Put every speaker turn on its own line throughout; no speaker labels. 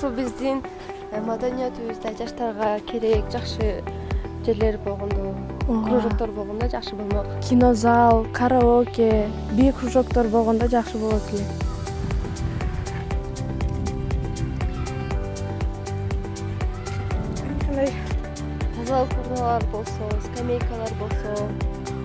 ушул биздин э, маданиятыбызда жаштарга керек жакшы жерлер болгондо кружоктор болгондо жакшы болмок.
Кинозал караоке би кружоктор болгондо жакшы болот эле.
Тазалык урналар болсо скамейкалар болсо.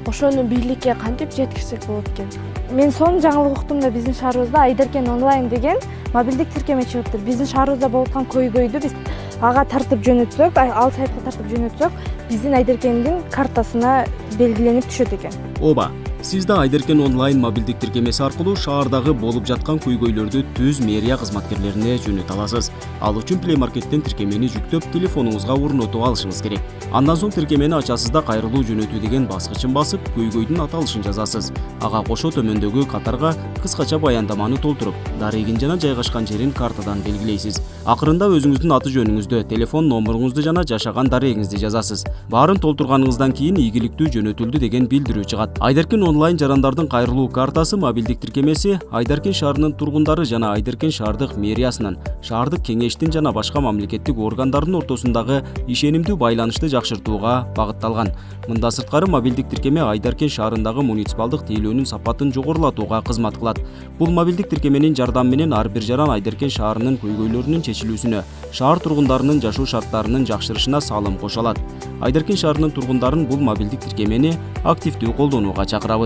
Ошону бийликке кантип жеткизсек болот экен мен сонун жаңылык уктум да биздин шаарыбызда айдаркен онлайн деген мобилдик тиркеме чыгыптыр биздин шаарыбызда болуп аткан көйгөйдү биз ага тартып жөнөтсөк ал сайтка тартып жөнөтсөк биздин айдаркендин картасына белгиленип түшөт экен
ооба сиз да айдаркен онлайн мобилдик тиркемеси аркылуу шаардагы болуп жаткан көйгөйлөрдү түз мэрия кызматкерлерине жөнөтө аласыз. Ал үчүн плей маркеттен тиркемени жүктөп телефонуңузга орнотуп алышыңыз керек. Андан соң тиркемени ачасыз да кайрылуу жөнөтүү деген баскычын басып көйгөйдүн аталышын жазасыз. Ага кошо төмөндөгү катарга кыскача баяндаманы толтуруп дарегин жана жайгашкан жерин картадан белгилейсиз акырында өзүңүздүн аты жөнүңүздү телефон номуруңузду жана жашаган дарегиңизди жазасыз. Баарын толтурганыңыздан кийин ийгиликтүү жөнөтүлдү деген билдирүү чыгат. Айдаркен онлайн жарандардын кайрылуу картасы мобилдик тиркемеси айдаркен шаарынын тургундары жана айдаркен шаардык мэриясынын шаардык кеңештин жана башка мамлекеттик органдардын ортосундагы ишенимдүү байланышты жакшыртууга багытталган мындан сырткары мобилдик тиркеме айдаркен шаарындагы муниципалдык тейлөөнүн сапатын жогорулатууга кызмат кылат бул мобилдик тиркеменин жардамы менен ар бир жаран айдаркен шаарынын көйгөйлөрүнүн чечилүүсүнө шаар тургундарынын жашоо шарттарынын жакшырышына салым кошо алат айдаркен шаарынын тургундарын бул мобилдик тиркемени активдүү колдонууга чакырабыз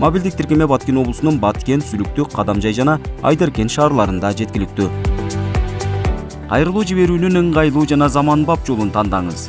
мобилдик тиркеме баткен облусунун баткен сүлүктү кадамжай жана айдаркен шаарларында жеткиликтүү кайрылуу жиберүүнүн ыңгайлуу жана заманбап жолун тандаңыз